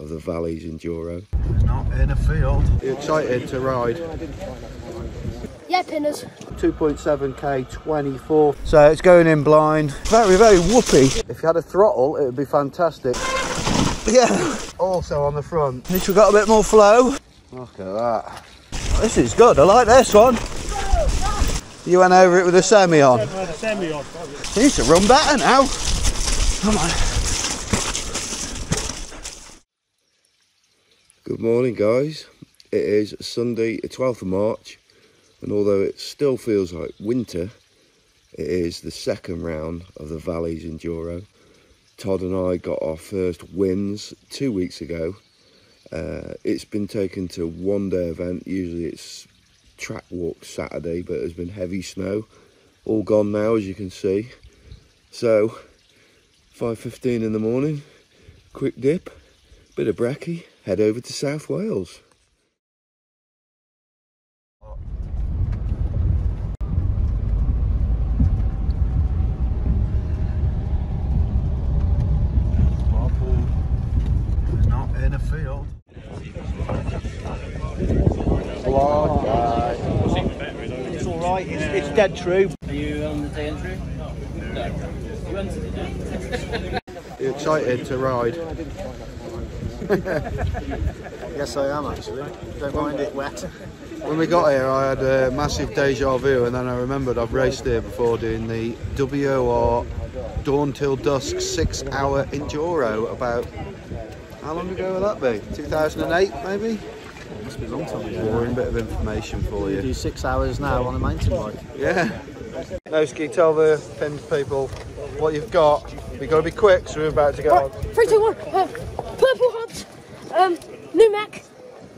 of the Valleys Enduro. Not in a field. You excited to ride? Yeah, pinners. 2.7k 24. So it's going in blind. Very, very whoopy. If you had a throttle, it would be fantastic. Yeah. Also on the front. At least we've got a bit more flow. Look at that. This is good. I like this one. You went over it with a semi on. Semi on. You need to run better now. Come on. Good morning, guys. It is Sunday, the 12th of March, and although it still feels like winter, it is the second round of the Valleys Enduro. Tod and I got our first wins two weeks ago. Uh, it's been taken to one day event. Usually it's track walk Saturday, but there's been heavy snow. All gone now, as you can see. So, 5.15 in the morning, quick dip, bit of brekkie, head over to South Wales. Not in a field. It's all right. It's, it's dead true. Are you on the day entry? No. You entered it, yeah? You excited to ride? Yes, I am actually. Don't mind it wet. When we got here, I had a massive deja vu, and then I remembered I've raced here before doing the WOR Dawn Till Dusk six hour enduro about how long ago will that be? 2008 maybe? Must be a long time ago. Boring bit of information for You you. do six hours now on a mountain bike. Yeah. Noski, tell the pinned people what you've got. We've got to be quick, so we're about to get on. Three, two, one. Uh, purple hubs, um, new mech,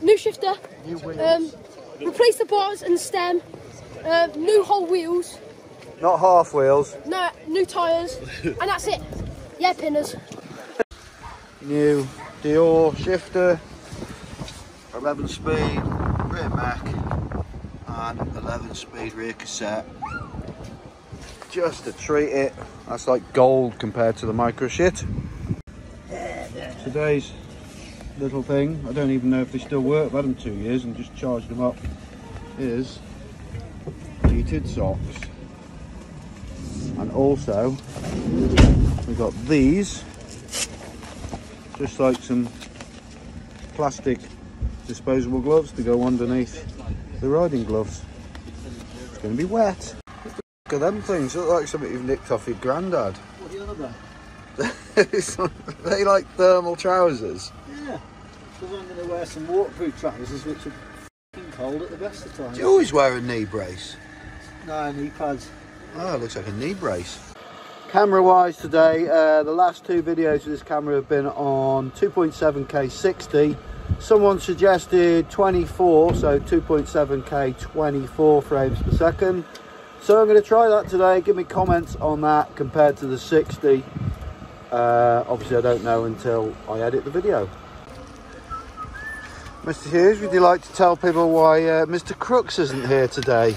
new shifter, um, replace the bars and stem, uh, new whole wheels, Not half wheels, no, new tyres, and that's it. Yeah, pinners. new Deore shifter, 11 speed rear mech, and 11 speed rear cassette. Just to treat it, that's like gold compared to the micro shit. Today's little thing, I don't even know if they still work, I've had them two years and just charged them up, is heated socks. And also, we've got these just like some plastic disposable gloves to go underneath the riding gloves. It's going to be wet. Look at them things, look like something you've nicked off your granddad. What are you on about? they like thermal trousers. Because I'm going to wear some waterproof trousers which are f***ing cold at the best of times. Do you always wear a knee brace? No, knee pads. Oh, it looks like a knee brace. Camera wise today, uh, the last two videos of this camera have been on 2.7K 60. Someone suggested 24, so 2.7K 24 frames per second. So I'm going to try that today. Give me comments on that compared to the 60. Uh, obviously, I don't know until I edit the video. Mr. Hughes, would you like to tell people why uh, Mr. Crooks isn't here today?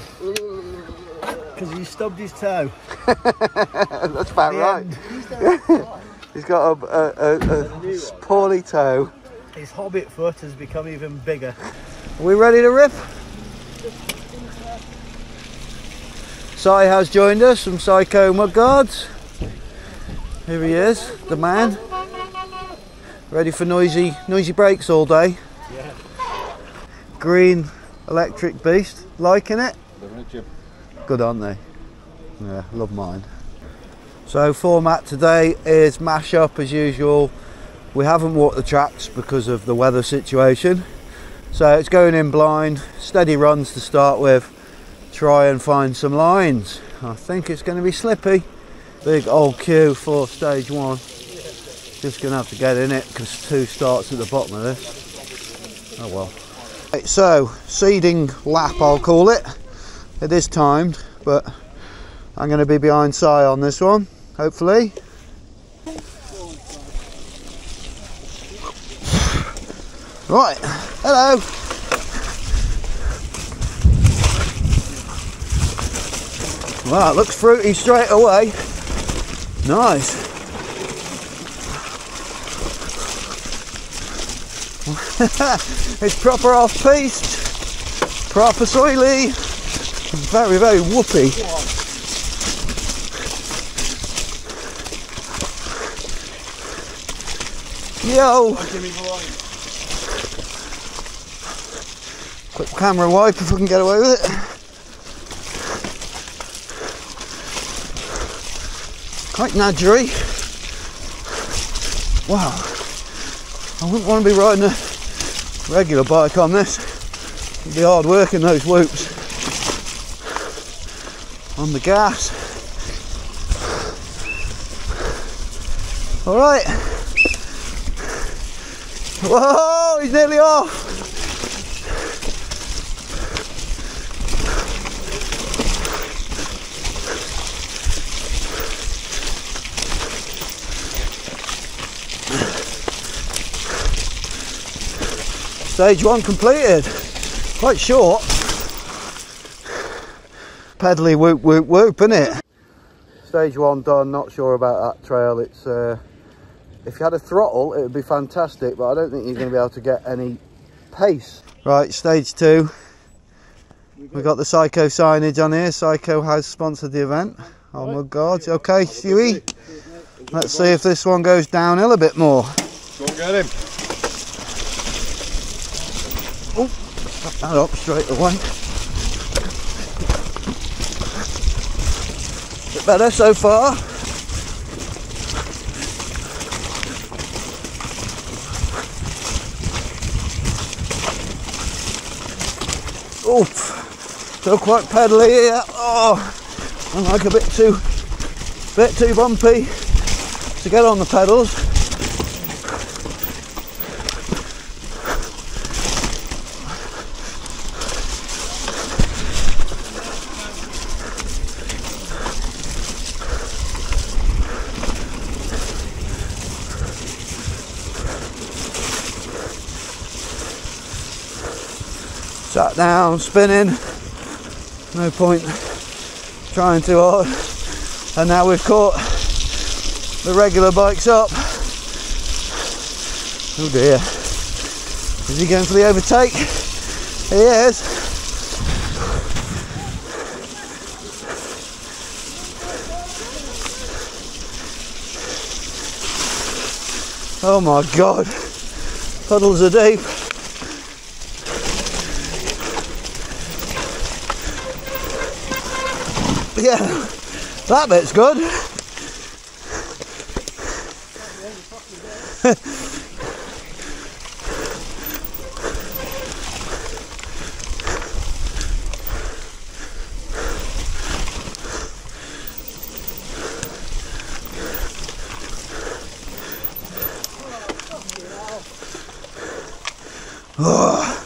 Because he stubbed his toe. That's about right. He's got a, a, a, a poorly toe. His hobbit foot has become even bigger. Are we ready to rip? Si has joined us from Sico Mudguards. Here he is, the man. Ready for noisy noisy brakes all day. Green electric beast. Liking it? Good, aren't they? Yeah, love mine. So format today is mash up as usual. We haven't walked the tracks because of the weather situation. So it's going in blind, steady runs to start with. Try and find some lines. I think it's going to be slippy. Big old queue for stage one. Just going to have to get in it because two starts at the bottom of this. Oh well. Right, so, seeding lap I'll call it. It is timed, but I'm going to be behind Si on this one, hopefully. Right, hello. Wow, it looks fruity straight away. Nice. it's proper off piste, proper soily, very, very whoopy. Yo! Quick camera wipe if we can get away with it. Quite nadgery. Wow. I wouldn't want to be riding a regular bike on this. It'd be hard work in those whoops. On the gas. Alright. Whoa, he's nearly off. Stage one completed. Quite short. Pedally whoop whoop whoop, isn't it? Stage one done, not sure about that trail. It's uh, if you had a throttle it would be fantastic, but I don't think you're going to be able to get any pace. Right, stage two. We've got the Sico signage on here. Sico has sponsored the event. Oh my god. Okay, Huey. Let's see if this one goes downhill a bit more. Go get him. That up straight away. Bit better so far. Oof, still quite pedally here. Oh, I'm like a bit too, bit too bumpy to get on the pedals. Down, spinning. No point trying too hard. And now we've caught the regular bikes up. Oh dear. Is he going for the overtake? He is. Oh my god. Puddles are deep. Yeah, that bit's good. Oh,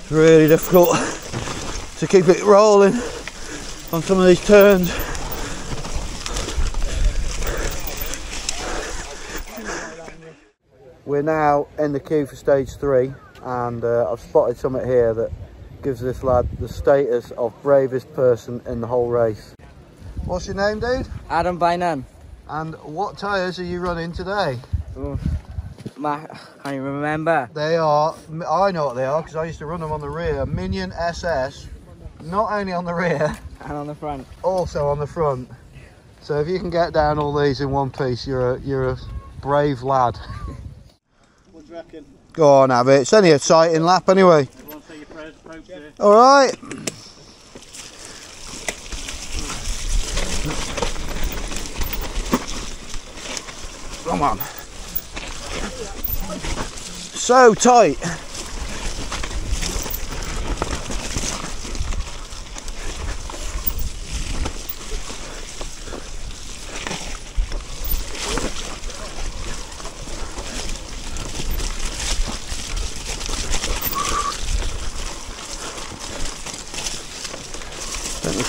it's really difficult to keep it rolling on some of these turns. We're now in the queue for stage three and uh, I've spotted something here that gives this lad the status of bravest person in the whole race. What's your name dude? Adam Bainan. And what tyres are you running today? Ooh, my, can't even remember. They are, I know what they are because I used to run them on the rear, Minion SS, not only on the rear, And on the front. also on the front. So if you can get down all these in one piece, you're a, you're a brave lad. What do you reckon? Go on, have it. It's only a sighting lap anyway. You want to say your prayers, All right. Come on. So tight.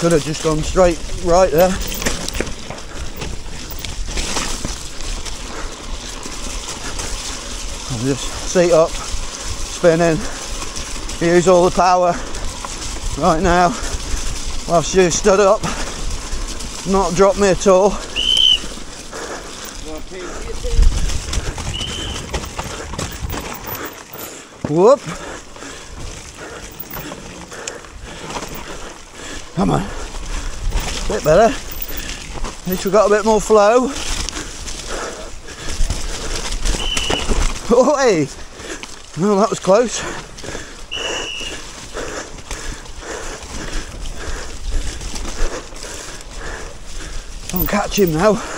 Could have just gone straight right there. I'll just seat up, spinning, use all the power right now whilst you stood up, not drop me at all. Whoop. Come on. Bit better. At least we got a bit more flow. Oh, hey. No, that was close. Don't catch him now.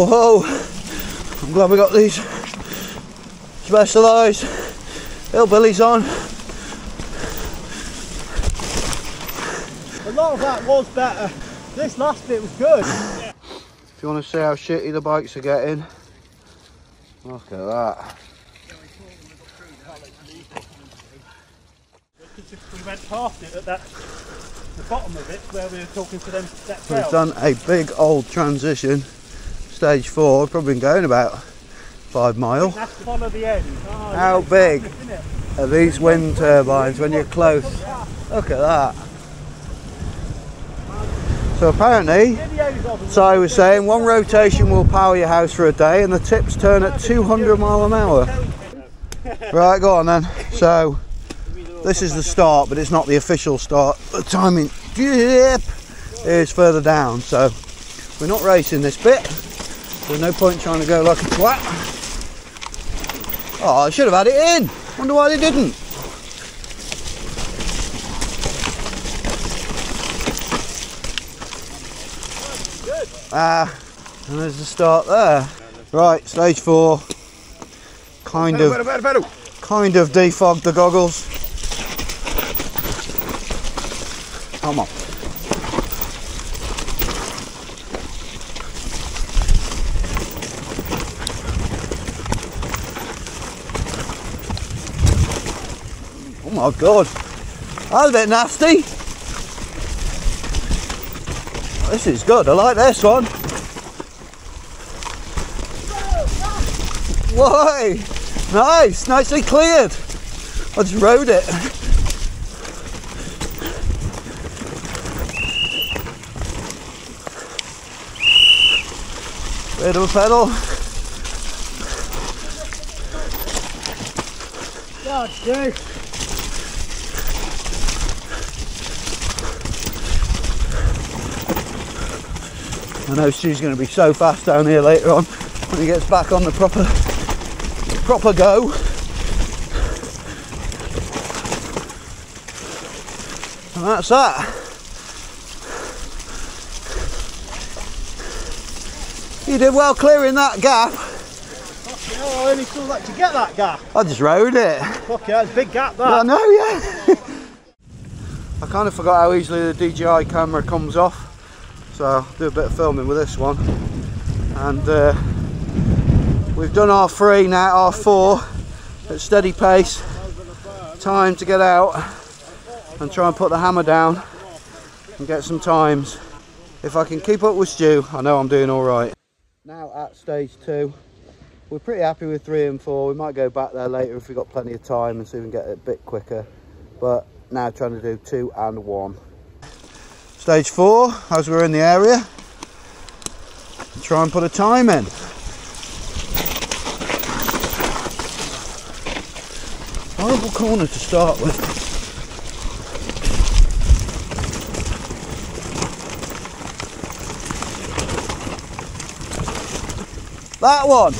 Whoa! I'm glad we got these Specialized Hillbillies on. A lot of that was better. This last bit was good. If you want to see how shitty the bikes are getting, look at that. we went past it at that the bottom of it where we were talking to them. We've done a big old transition, stage four, probably been going about five mile. That's the end. Oh, How yeah, big are these wind turbines when you're close? Look at that. So apparently, Videos of them. so I was saying, one rotation will power your house for a day and the tips turn at 200 mile an hour. Right, go on then. So, this is the start, but it's not the official start. The timing dip is further down, so we're not racing this bit. There's no point trying to go like a twat. Oh, I should have had it in. Wonder why they didn't. Ah, and there's the start there. Right, stage four. Kind of, kind of defogged the goggles. Come on. My god. That was a bit nasty. This is good. I like this one. Why? Nice. Nicely cleared. I just rode it. Bit of a pedal. God, dude. I know Stu's going to be so fast down here later on when he gets back on the proper proper go. And that's that. You did well clearing that gap. Oh, I only saw that to get that gap. I just rode it. Fuck yeah, it's a big gap there. I know, yeah. I kind of forgot how easily the DJI camera comes off, so I'll do a bit of filming with this one. And uh, we've done our three now, our four at steady pace. Time to get out and try and put the hammer down and get some times. If I can keep up with Stu, I know I'm doing all right. Now at stage two, we're pretty happy with three and four. We might go back there later if we've got plenty of time and see if we can get it a bit quicker. But now trying to do two and one. Stage four, as we're in the area, try and put a time in. Horrible corner to start with. That one.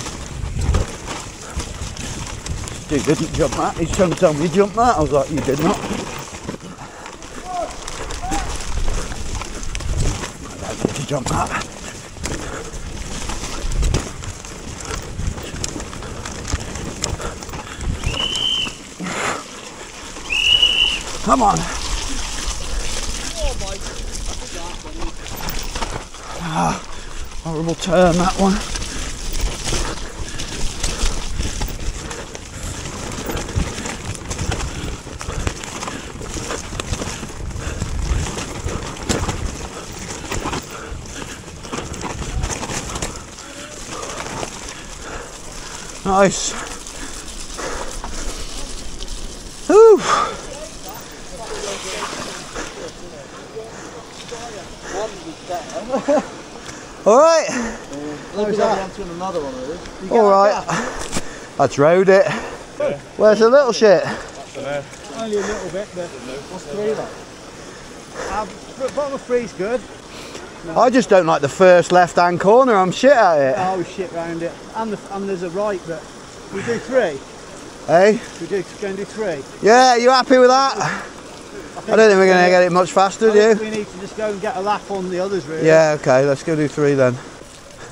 Dude didn't jump that. He's trying to tell me he jumped that. I was like, you did not. Jumped that. Come on. Ah, horrible turn that one. Nice. Whew. All right. another one of these. All right. That's rode it. Where's the little shit? Only a little bit, but what's three like? Um, bottom of three's good. I just don't like the first left-hand corner. I'm shit at it. Oh shit round it. And, the, and there's a right, but we do three. Hey? We do go and do three. Yeah, you happy with that? I don't think we're going to get it much faster, I do think you? We need to just go and get a lap on the others really. Yeah, okay, let's go do three then.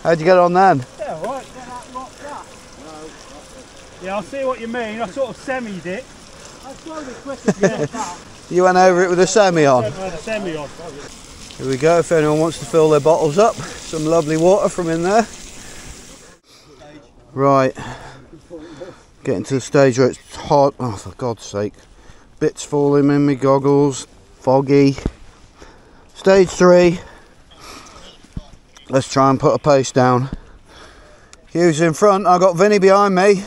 How'd you get on then? Yeah, all right. Get that locked up. Yeah, I see what you mean. I sort of semied it. I slowly quicker to. You went over it with a semi on. Went with a semi on. Here we go, if anyone wants to fill their bottles up. Some lovely water from in there. Right. Getting to the stage where it's hot. Oh, for God's sake. Bits falling in my goggles. Foggy. Stage three. Let's try and put a pace down. Hugh's in front. I've got Vinny behind me.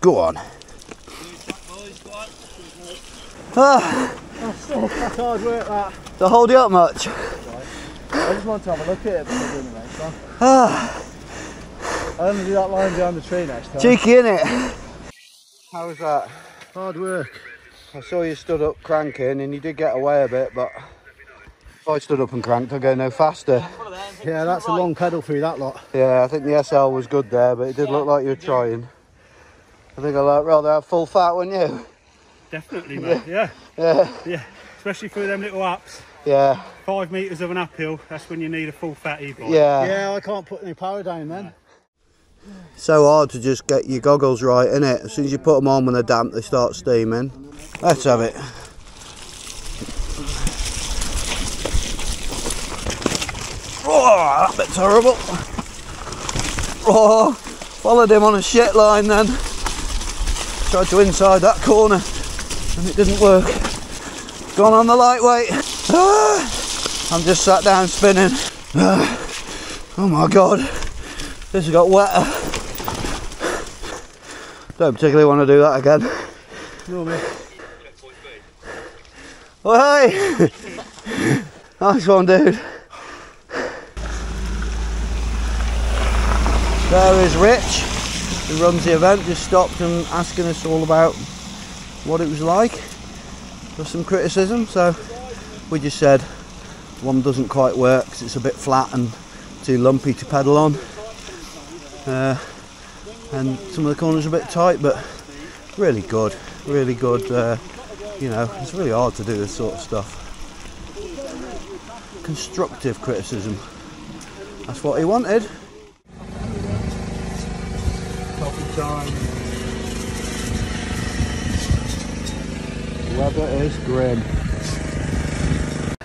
Go on. Ah, That's hard work that. To hold you up much? I just want to have a look at it before doing the next one. Ah. I'll only do that line behind the tree next time. Cheeky, innit? How was that? Hard work. I saw you stood up cranking and you did get away a bit, but if I stood up and cranked, I'd go no faster. Yeah, that's a long pedal through that lot. Yeah, I think the SL was good there, but it did look like you were trying. I think I'd rather have full fat, wouldn't you? Definitely, mate. Yeah. Yeah, yeah. Especially through them little ups. yeah, Five metres of an uphill. That's when you need a full fat e-bike. yeah. Yeah, I can't put any power down then. So hard to just get your goggles right, innit? As soon as you put them on when they're damp, they start steaming. Let's have it. Oh, that bit's horrible. Oh, followed him on a shit line then. Tried to inside that corner and it didn't work. Gone on the lightweight. Ah, I'm just sat down spinning. Ah, oh my god, this has got wetter. Don't particularly want to do that again. No, mate. Oh, hey! nice one, dude. There is Rich, who runs the event, just stopped and asking us all about what it was like. For some criticism, so we just said one doesn't quite work because it's a bit flat and too lumpy to pedal on. Uh, and some of the corners are a bit tight, but really good, really good. Uh, you know, it's really hard to do this sort of stuff. Constructive criticism. That's what he wanted. Coffee time. Weather is grim.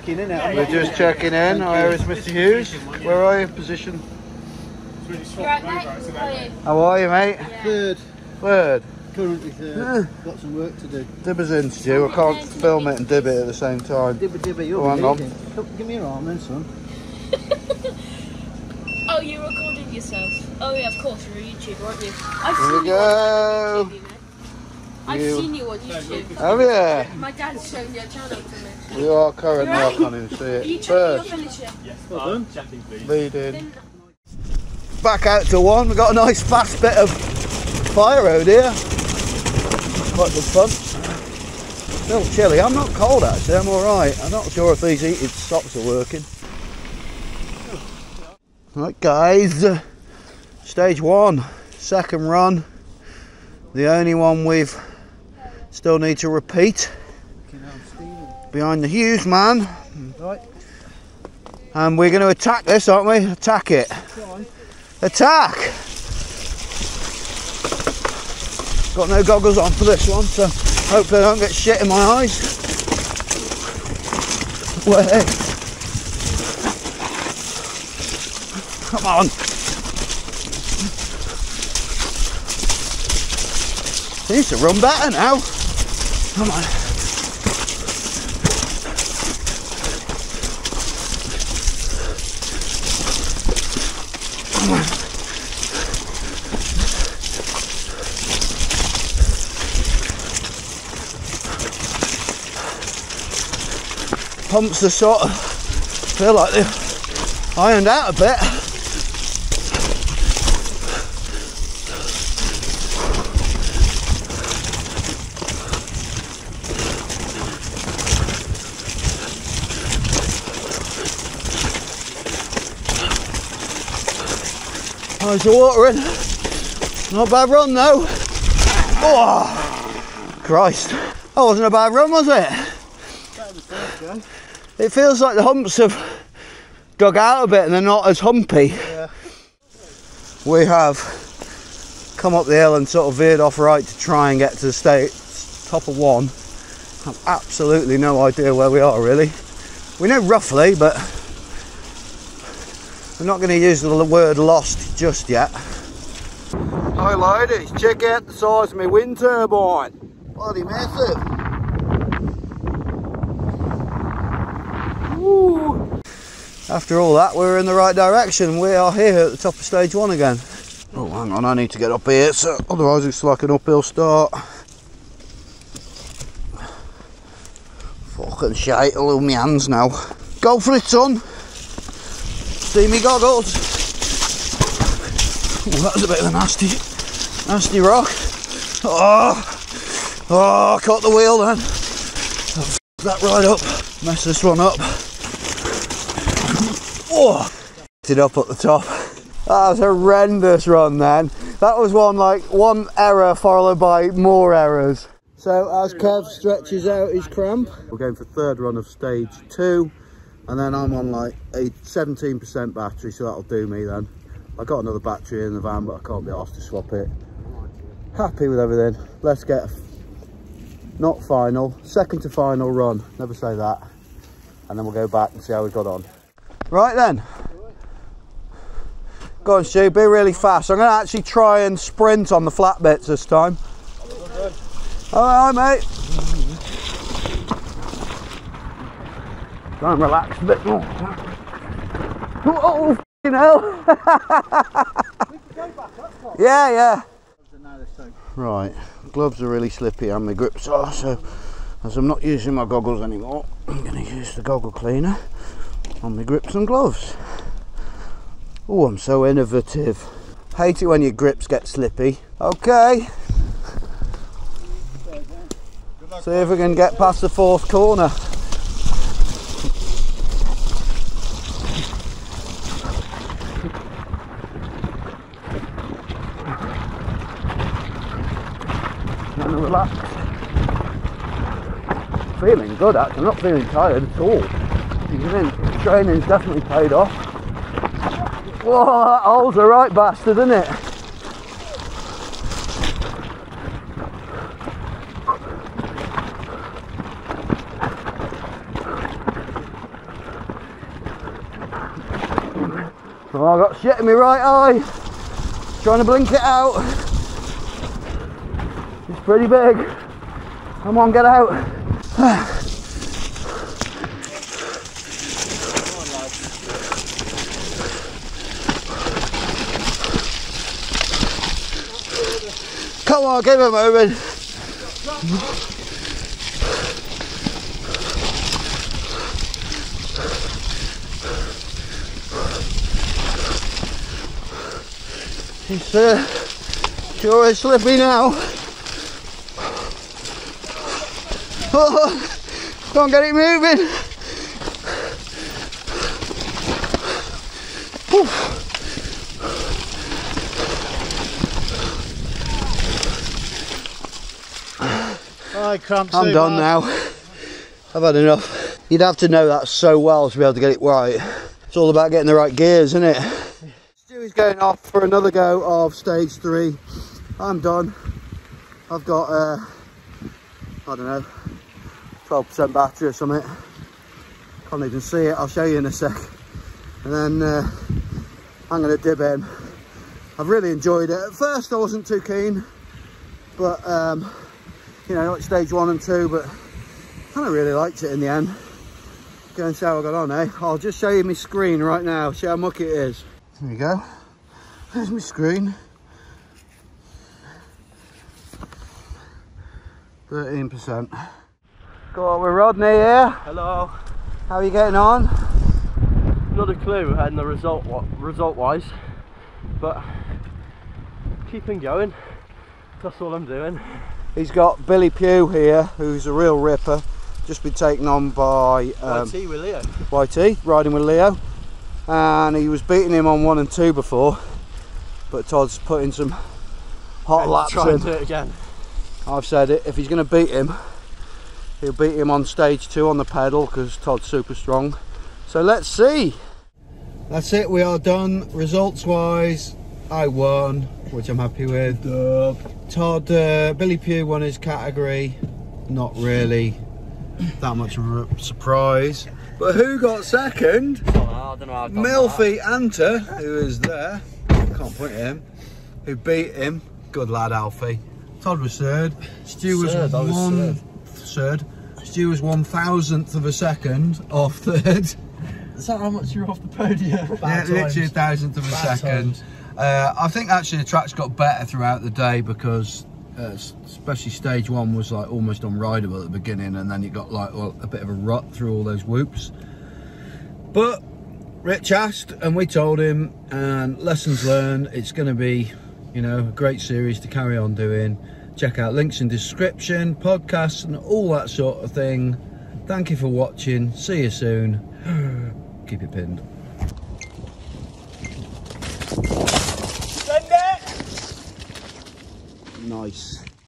We're just checking in. Where is Mr. Hughes? Where are you? Position. Right, mate? How are you? How are you, mate? Third. Third. Currently third. Got some work to do. Dibber's in, Stu. I can't film it and dib it at the same time. Dibba dibba, you're Oh, hang on. bleeding. Give me your arm then, son. Oh, you're recording yourself. Oh yeah, of course, you're a YouTuber, aren't you? I've Here we seen you on go. YouTube, you know. I've You- seen you on YouTube. Have you? My dad's shown your channel to me. We are currently, I can't even see Are you it. First, yes, Well done. Uh, leading. Back out to one. We've got a nice fast bit of fire road here. Quite good fun. Still chilly. I'm not cold actually. I'm all right. I'm not sure if these heated socks are working. Right, guys. Stage one, second run. The only one we've still need to repeat. Behind the Hughes man. Right. And we're going to attack this, aren't we? Attack it. Attack! Got no goggles on for this one, so hopefully I don't get shit in my eyes. Wait. Come on. Seems to run better now. Come on. Come on. Pumps are sort of feel like they've ironed out a bit. Nice water in. Not a bad run though. Oh, Christ. That wasn't a bad run, was it? It feels like the humps have dug out a bit and they're not as humpy. We have come up the hill and sort of veered off right to try and get to the state top of one. I've absolutely no idea where we are really. We know roughly, but I'm not going to use the word lost just yet. Hi ladies, check out the size of my wind turbine. Bloody massive. Woo. After all that, we're in the right direction. We are here at the top of stage one again. Oh, hang on, I need to get up here, so otherwise it's like an uphill start. Fucking shite, all my hands now. Go for it, son. See me goggles. Oh, that was a bit of a nasty, nasty rock. Oh, oh, caught the wheel then. That right up. Mess this one up. Oh, it up at the top. That was a horrendous run then. That was one like one error followed by more errors. So as Kev stretches out his cramp, we're going for third run of stage two and then I'm on like a 17% battery so that'll do me then. I got another battery in the van but I can't be asked to swap it. Happy with everything. Let's get not final second to final run. Never say that. And then we'll go back and see how we got on. Right then. Go on Stu be really fast. I'm going to actually try and sprint on the flat bits this time. All right mate Try and relax a bit more. Oh, fucking hell. yeah, yeah. Right, gloves are really slippy and my grips are, so as I'm not using my goggles anymore, I'm going to use the goggle cleaner on my grips and gloves. Oh, I'm so innovative. Hate it when your grips get slippy. Okay. See if we can get past the fourth corner. and relax. Feeling good actually, I'm not feeling tired at all. Think, training's definitely paid off. Whoa, that hole's a right bastard, isn't it? Oh, I got shit in my right eye. Trying to blink it out. It's pretty big. Come on, get out. Come on, keep it moving. It's uh, sure is slippy now. Oh, can't get it moving. I cramped I'm so done now. I've had enough. You'd have to know that so well to be able to get it right. It's all about getting the right gears, isn't it? Stewie's going off for another go of stage three. I'm done. I've got, uh, I don't know, 12% battery or something. Can't even see it, I'll show you in a sec. And then uh, I'm going to dib in. I've really enjoyed it. At first I wasn't too keen, but um, you know, like stage one and two, but kind of really liked it in the end. Go and see how I got on, eh? I'll just show you my screen right now, see how mucky it is. There you go. There's my screen. 13%. Go we're Rodney here. Hello. How are you getting on? Not a clue and the result what result wise, but keeping going. That's all I'm doing. He's got Billy Pugh here, who's a real ripper. Just been taken on by um, YT with Leo. YT, riding with Leo. And he was beating him on one and two before. But Tod's putting some hot laps Try and in. do it again. I've said it, if he's going to beat him, he'll beat him on stage two on the pedal because Tod's super strong. So let's see. That's it, we are done. Results wise, I won, which I'm happy with. Tod, uh, Billy Pugh won his category. Not really that much of a surprise. But who got second? I don't know how I got Milfy Anta, who is there, can't point at him, who beat him. Good lad, Alfie. Tod was third. Stu was Third, one third. Stu was one thousandth of a second off third. Is that how much you're off the podium? yeah, literally a thousandth of a Bad second. Uh, I think actually the tracks got better throughout the day because uh, especially stage one was like almost unrideable at the beginning and then it got like well, a bit of a rut through all those whoops. But Rich asked and we told him and lessons learned it's going to be you know a great series to carry on doing check out links in description podcasts and all that sort of thing. Thank you for watching. See you soon. Keep it pinned. Nice